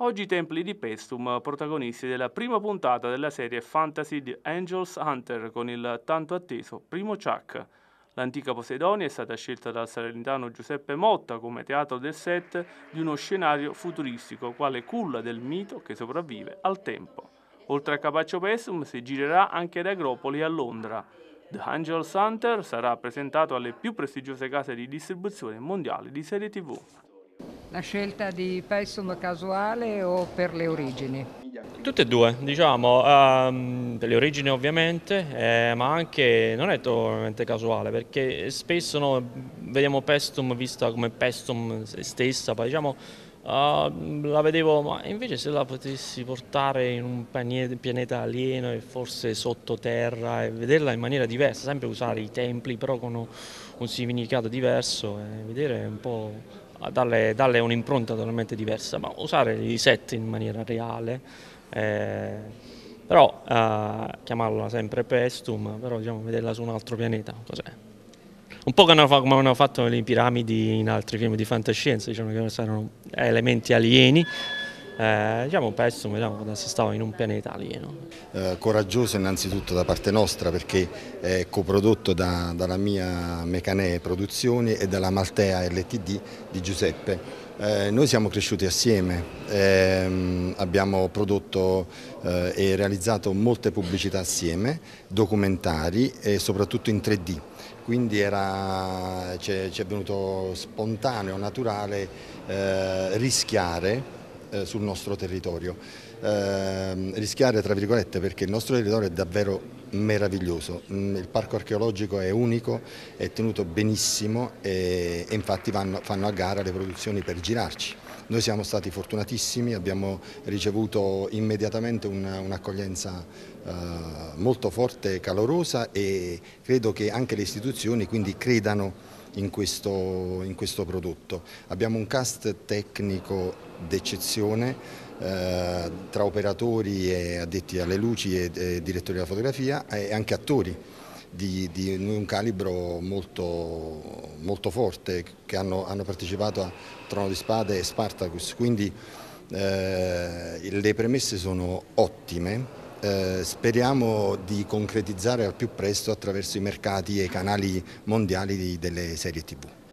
Oggi i templi di Pestum, protagonisti della prima puntata della serie fantasy di Angels Hunter con il tanto atteso primo Chuck. L'antica Poseidonia è stata scelta dal salernitano Giuseppe Motta come teatro del set di uno scenario futuristico, quale culla del mito che sopravvive al tempo. Oltre a Capaccio Pestum si girerà anche ad Agropoli a Londra. The Angels Hunter sarà presentato alle più prestigiose case di distribuzione mondiali di serie TV. La scelta di Pessum casuale o per le origini? Tutte e due, diciamo, ehm, per le origini ovviamente, eh, ma anche non è totalmente casuale perché spesso no, vediamo Pestum vista come Pestum stessa, poi diciamo uh, la vedevo, ma invece se la potessi portare in un pianeta alieno e forse sottoterra e vederla in maniera diversa, sempre usare i templi però con un significato diverso e vedere un po' darle, darle un'impronta totalmente diversa, ma usare i set in maniera reale, eh, però eh, chiamarla sempre Pestum, però diciamo, vederla su un altro pianeta, cos'è? Un po' come hanno fatto le piramidi in altri film di fantascienza, diciamo che erano elementi alieni, eh, diciamo Pestum diciamo, si stava in un pianeta alieno. Eh, coraggioso innanzitutto da parte nostra perché è coprodotto da, dalla mia Mecanee Produzioni e dalla Maltea LTD di Giuseppe. Eh, noi siamo cresciuti assieme, ehm, abbiamo prodotto eh, e realizzato molte pubblicità assieme, documentari e soprattutto in 3D quindi ci è venuto spontaneo, naturale eh, rischiare eh, sul nostro territorio. Eh, rischiare tra virgolette perché il nostro territorio è davvero meraviglioso, mm, il parco archeologico è unico, è tenuto benissimo e, e infatti vanno, fanno a gara le produzioni per girarci. Noi siamo stati fortunatissimi, abbiamo ricevuto immediatamente un'accoglienza un uh, molto forte calorosa e credo che anche le istituzioni quindi credano in questo, in questo prodotto. Abbiamo un cast tecnico d'eccezione eh, tra operatori e addetti alle luci e, e direttori della fotografia e anche attori di, di un calibro molto, molto, forte che hanno, hanno, partecipato a Trono di Spade e Spartacus, quindi eh, le premesse sono ottime eh, speriamo di concretizzare al più presto attraverso i mercati e i canali mondiali delle serie TV.